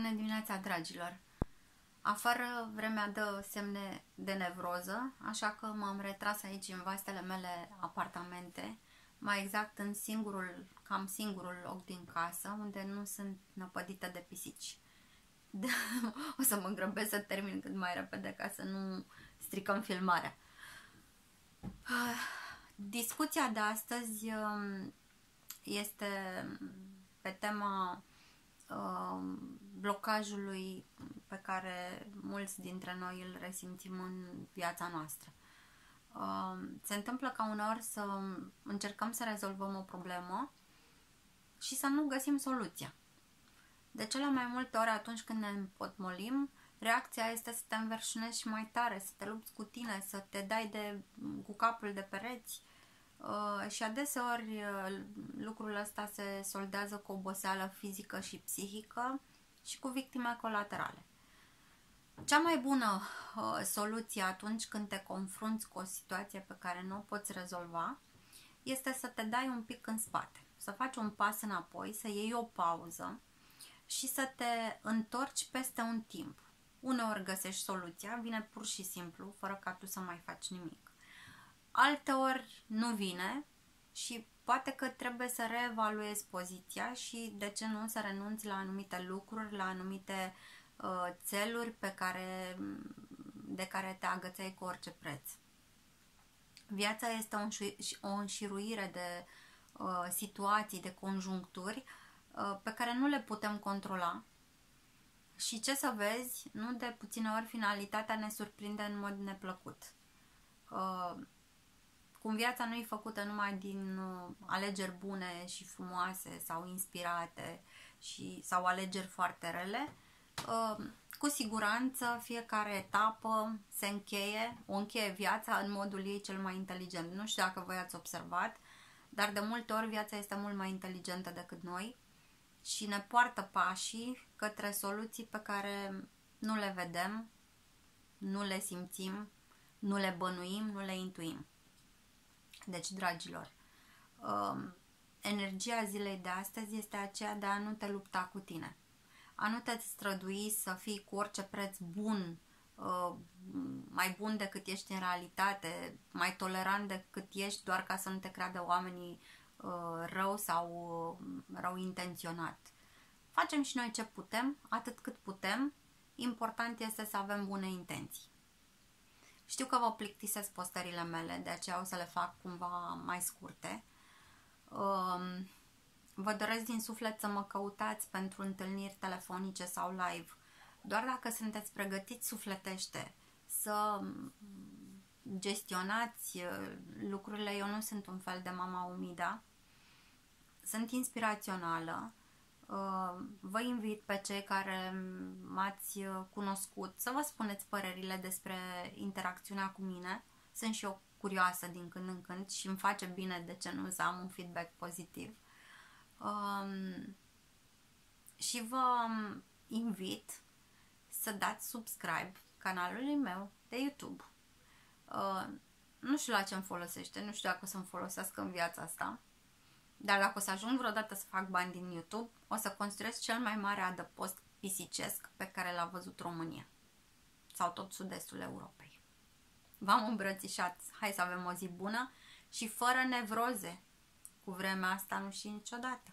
Bună dimineața, dragilor! Afară vremea dă semne de nevroză, așa că m-am retras aici în vastele mele apartamente, mai exact în singurul, cam singurul loc din casă, unde nu sunt năpădită de pisici. o să mă grăbesc să termin cât mai repede ca să nu stricăm filmarea. Discuția de astăzi um, este pe tema Um, blocajului pe care mulți dintre noi îl resimțim în viața noastră. Um, se întâmplă ca uneori să încercăm să rezolvăm o problemă și să nu găsim soluția. De cele mai multe ori atunci când ne împotmolim, reacția este să te înverșunești mai tare, să te lupți cu tine, să te dai de, cu capul de pereți, Uh, și adeseori uh, lucrul ăsta se soldează cu oboseală fizică și psihică și cu victime colaterale. Cea mai bună uh, soluție atunci când te confrunți cu o situație pe care nu o poți rezolva este să te dai un pic în spate, să faci un pas înapoi, să iei o pauză și să te întorci peste un timp. Uneori găsești soluția, vine pur și simplu, fără ca tu să mai faci nimic alteori nu vine și poate că trebuie să reevaluezi poziția și de ce nu să renunți la anumite lucruri, la anumite uh, țeluri pe care, de care te agățai cu orice preț. Viața este o, o înșiruire de uh, situații, de conjuncturi uh, pe care nu le putem controla și ce să vezi, nu de puține ori finalitatea ne surprinde în mod neplăcut. Uh, cum viața nu e făcută numai din uh, alegeri bune și frumoase sau inspirate și, sau alegeri foarte rele, uh, cu siguranță fiecare etapă se încheie, o încheie viața în modul ei cel mai inteligent. Nu știu dacă voi ați observat, dar de multe ori viața este mult mai inteligentă decât noi și ne poartă pașii către soluții pe care nu le vedem, nu le simțim, nu le bănuim, nu le intuim. Deci, dragilor, um, energia zilei de astăzi este aceea de a nu te lupta cu tine. A nu te strădui să fii cu orice preț bun, uh, mai bun decât ești în realitate, mai tolerant decât ești doar ca să nu te creadă oamenii uh, rău sau uh, rău intenționat. Facem și noi ce putem, atât cât putem. Important este să avem bune intenții. Știu că vă plictisesc postările mele, de aceea o să le fac cumva mai scurte. Um, vă doresc din suflet să mă căutați pentru întâlniri telefonice sau live. Doar dacă sunteți pregătiți sufletește să gestionați uh, lucrurile, eu nu sunt un fel de mama umida. Sunt inspirațională Uh, vă invit pe cei care m-ați uh, cunoscut să vă spuneți părerile despre interacțiunea cu mine. Sunt și eu curioasă din când în când și îmi face bine de ce nu să am un feedback pozitiv. Um, și vă invit să dați subscribe canalului meu de YouTube. Uh, nu știu la ce îmi folosește, nu știu dacă o să-mi folosească în viața asta, dar dacă o să ajung vreodată să fac bani din YouTube, o să construiesc cel mai mare adăpost pisicesc pe care l-a văzut România. Sau tot sud-estul Europei. V-am îmbrățișat. Hai să avem o zi bună și fără nevroze. Cu vremea asta nu și niciodată.